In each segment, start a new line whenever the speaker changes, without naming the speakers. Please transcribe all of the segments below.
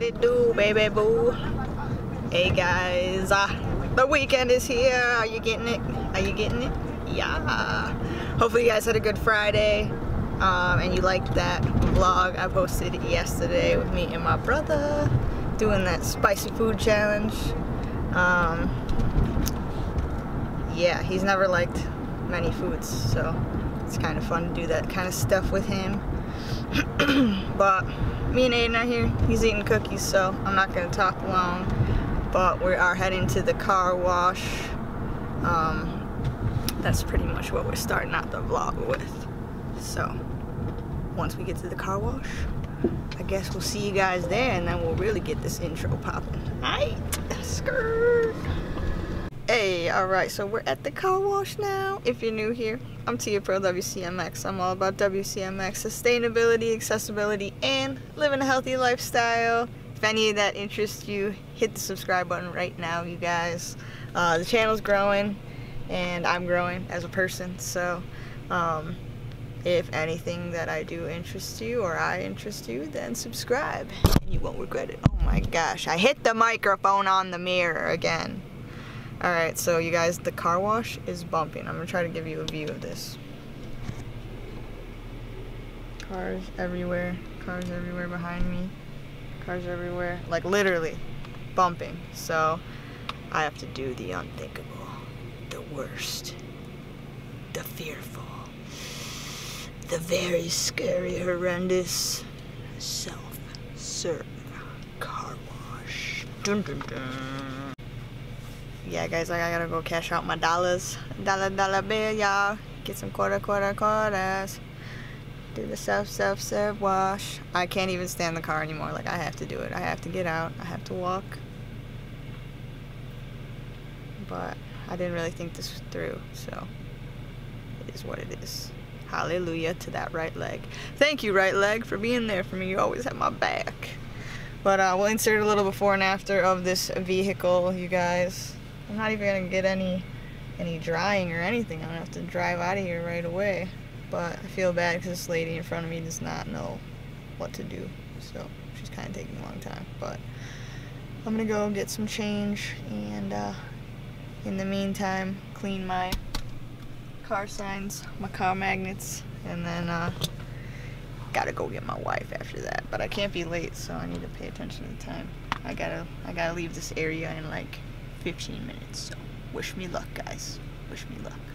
What it do, baby boo? Hey guys, uh, the weekend is here. Are you getting it? Are you getting it? Yeah. Hopefully you guys had a good Friday. Um, and you liked that vlog I posted yesterday with me and my brother doing that spicy food challenge. Um, yeah, he's never liked many foods, so it's kind of fun to do that kind of stuff with him. but me and Aiden are here. He's eating cookies, so I'm not going to talk long. But we are heading to the car wash. Um, that's pretty much what we're starting out the vlog with. So, once we get to the car wash, I guess we'll see you guys there and then we'll really get this intro popping. Alright, skirt. Hey, alright, so we're at the car wash now. If you're new here, I'm Tia Pearl WCMX. I'm all about WCMX, sustainability, accessibility, and living a healthy lifestyle. If any of that interests you, hit the subscribe button right now, you guys. Uh, the channel's growing, and I'm growing as a person, so um, if anything that I do interests you or I interest you, then subscribe, you won't regret it. Oh my gosh, I hit the microphone on the mirror again. Alright, so you guys, the car wash is bumping. I'm gonna try to give you a view of this. Cars everywhere, cars everywhere behind me, cars everywhere, like literally bumping. So I have to do the unthinkable, the worst, the fearful, the very scary, horrendous self-serve car wash. Dun dun dun yeah guys I gotta go cash out my dollars. Dollar dollar bill y'all. Get some quarter quarter quarters. Do the self self serve wash. I can't even stand the car anymore. Like I have to do it. I have to get out. I have to walk. But I didn't really think this through so it is what it is. Hallelujah to that right leg. Thank you right leg for being there for me. You always have my back. But uh, we'll insert a little before and after of this vehicle you guys I'm not even gonna get any any drying or anything. I'm gonna have to drive out of here right away. But I feel bad because this lady in front of me does not know what to do. So she's kind of taking a long time. But I'm gonna go get some change and uh, in the meantime clean my car signs, my car magnets, and then uh, gotta go get my wife after that. But I can't be late, so I need to pay attention to the time. I gotta I gotta leave this area in like 15 minutes. So wish me luck, guys. Wish me luck.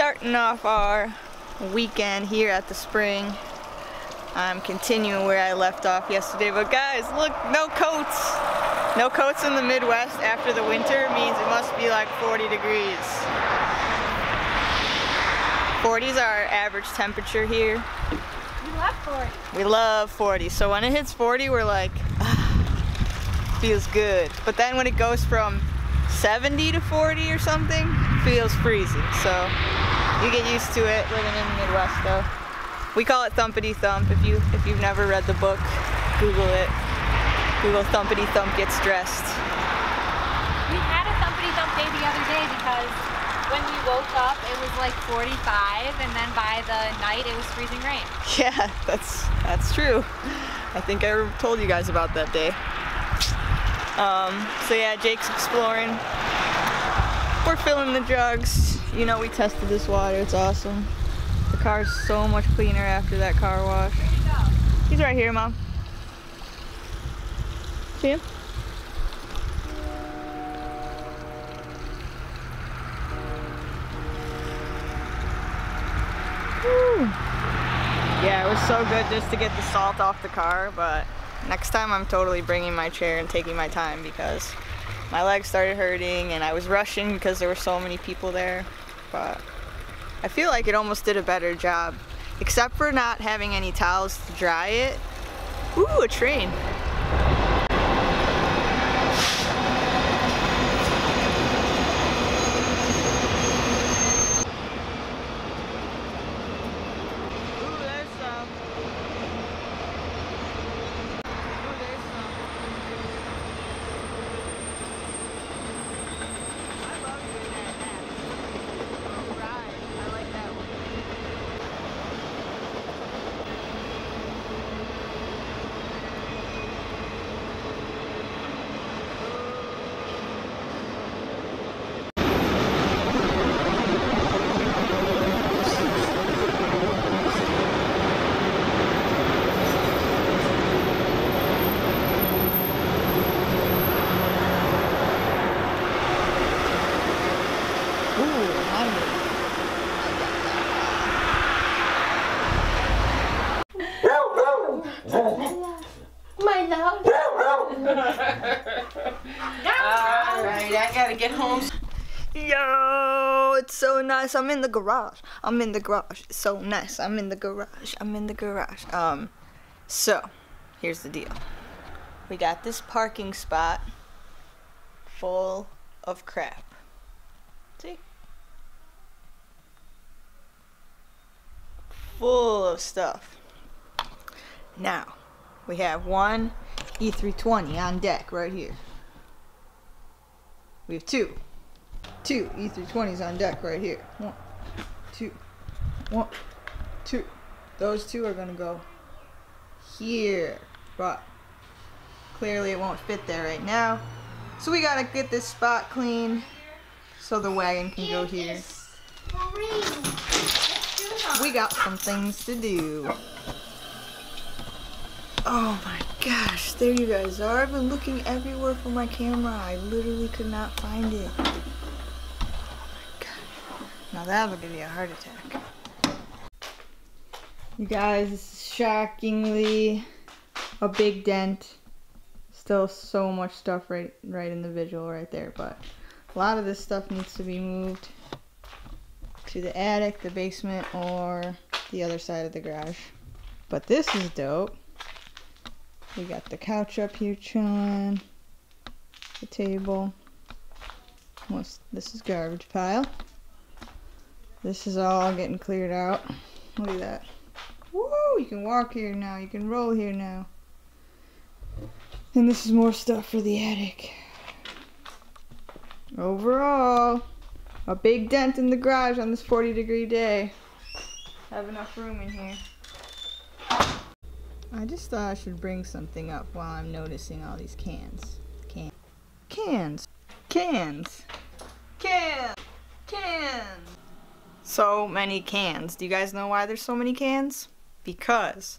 Starting off our weekend here at the spring. I'm continuing where I left off yesterday, but guys, look, no coats. No coats in the Midwest after the winter means it must be like 40 degrees. 40s are our average temperature here.
We love 40.
We love 40. So when it hits 40, we're like, ah, feels good. But then when it goes from 70 to 40 or something, feels freezing. So you get used to it living in the Midwest though. We call it thumpity thump. If you if you've never read the book, Google it. Google thumpity thump gets dressed.
We had a thumpity thump day the other day because when we woke up it was like 45 and then by the night it was freezing rain.
Yeah, that's that's true. I think I told you guys about that day. Um, so yeah, Jake's exploring. We're filling the jugs. You know, we tested this water. It's awesome. The car's so much cleaner after that car wash. He's right here, Mom. See him? Woo. Yeah, it was so good just to get the salt off the car, but next time I'm totally bringing my chair and taking my time because my legs started hurting and I was rushing because there were so many people there. But I feel like it almost did a better job, except for not having any towels to dry it. Ooh, a train. Ooh, there's some. Ooh, there's some. I love doing that nap. Little ride. I like that one. Ooh, I'm
My love.
Alright, I gotta get home.
Yo, it's so I'm in the garage. I'm in the garage. It's so nice. I'm in the garage. I'm in the garage. Um, so here's the deal. We got this parking spot full of crap. See? Full of stuff. Now, we have one E320 on deck right here. We have two two E320s on deck right here. One, two, one, two. Those two are gonna go here, but clearly it won't fit there right now. So we gotta get this spot clean so the wagon can go here. We got some things to do. Oh my gosh, there you guys are. I've been looking everywhere for my camera. I literally could not find it. Now that'll give you a heart attack. You guys, this is shockingly a big dent. Still so much stuff right right in the visual right there, but a lot of this stuff needs to be moved to the attic, the basement, or the other side of the garage. But this is dope. We got the couch up here chilling, the table. This is garbage pile. This is all getting cleared out. Look at that. Woo! You can walk here now. You can roll here now. And this is more stuff for the attic. Overall, a big dent in the garage on this 40 degree day. Have enough room in here. I just thought I should bring something up while I'm noticing all these cans. Can cans. Cans. Cans. Cans. So many cans. Do you guys know why there's so many cans? Because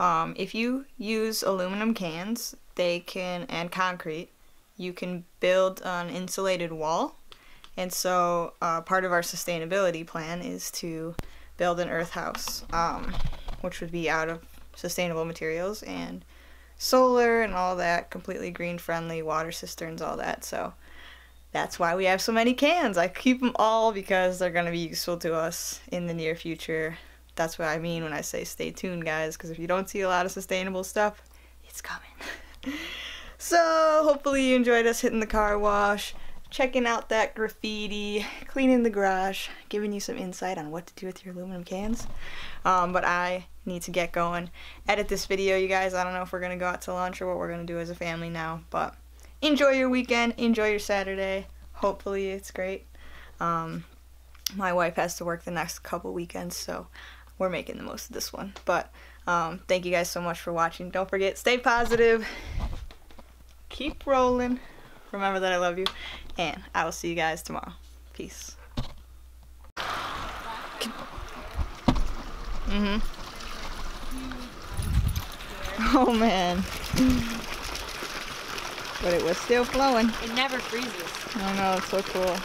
um, if you use aluminum cans, they can and concrete, you can build an insulated wall. And so uh, part of our sustainability plan is to build an earth house, um, which would be out of sustainable materials and solar and all that, completely green friendly, water cisterns, all that. So that's why we have so many cans. I keep them all because they're going to be useful to us in the near future. That's what I mean when I say stay tuned, guys, because if you don't see a lot of sustainable stuff, it's coming. so, hopefully, you enjoyed us hitting the car wash, checking out that graffiti, cleaning the garage, giving you some insight on what to do with your aluminum cans. Um, but I need to get going, edit this video, you guys. I don't know if we're going to go out to lunch or what we're going to do as a family now, but enjoy your weekend, enjoy your Saturday. Hopefully, it's great. Um, my wife has to work the next couple weekends, so we're making the most of this one. But um, thank you guys so much for watching. Don't forget, stay positive, keep rolling. Remember that I love you, and I will see you guys tomorrow. Peace. Mhm. Oh man. But it was still flowing.
It never freezes.
I know, it's so cool.